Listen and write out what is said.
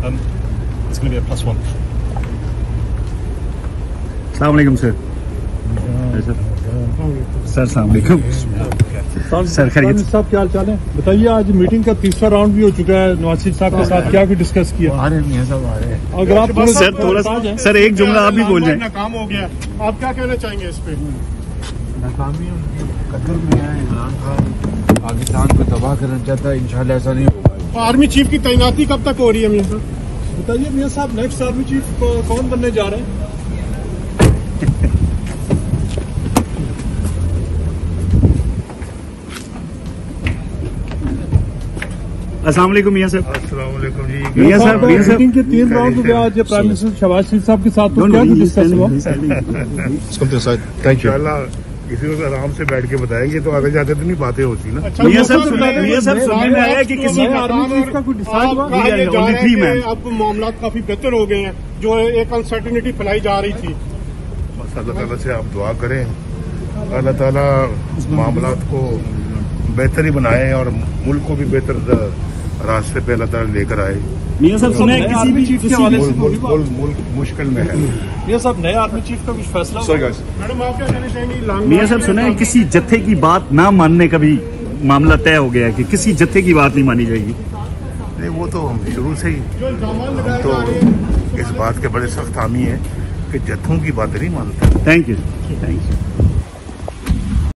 Plus one. सलामकुम sir sir sir सलामकुम sir खैरियत साहब क्या हाल चाल है? बताइए आज मीटिंग का तीसरा राउंड भी हो चुका है। नवाज़ शरीफ साहब के साथ क्या कुछ डिस्कस किया? आ रहे साहब आ रहे हैं। अगर आप थोड़ा सर थोड़ा सा सर एक जुमला आप भी बोल जाएँ। नाकाम हो गया। आप क्या कहना चाहेंगे इस पे? नाकामी उनकी। कतर में है इमरान खान पाकिस्तान को तबाह करना चाहता है इंशाल्लाह ऐसा नहीं होगा। आर्मी चीफ की तैनाती कब तक हो रही है मियाँ साहब? बताइए मियाँ साहब नेक्स्ट आर्मी चीफ कौन बनने जा रहे हैं? अस्सलाम वालेकुम मियाँ साहब। अस्सलाम जी। मियाँ साहब मियाँ साहब। के तीन राउंड हो गया आज प्राइम मिनिस्टर शहबाज शरीफ साहब के साथ तो क्या डिस्कस हुआ? थैंक यू इसी को आराम से बैठ के बताएँगे तो आगे जाके तो नहीं बातें होती ना। मियाँ साहब सुनने मियाँ साहब सुनने में आया कि किसी आर्मी चीफ का ये हैं. कि अब मामला काफ़ी बेहतर हो गए हैं जो एक अनसर्टिनिटी फैलाई जा रही थी। बस अल्लाह ताला से आप दुआ करें। अल्लाह ताला मामला को बेहतर ही बनाए और मुल्क को भी बेहतर रास्ते पे अल्लाह ताला लेकर आए। मियाँ साहब सुने हैं किसी भी चीफ के हवाले से मुल्क मुल्क मुल्क मुश्किल में है। मियाँ साहब नए आर्मी चीफ का कुछ फैसला मैडम आप क्या कहना चाहेंगे लॉन्ग मियाँ साहब सुना है किसी जत्थे की बात ना मानने का भी मामला तय हो गया है कि किसी जत्थे की बात नहीं मानी जाएगी। नहीं वो तो हम शुरू से ही हम तो इस बात के बड़े सख्त हामी हैं कि जत्थों की बातें नहीं मानते। Thank you thank you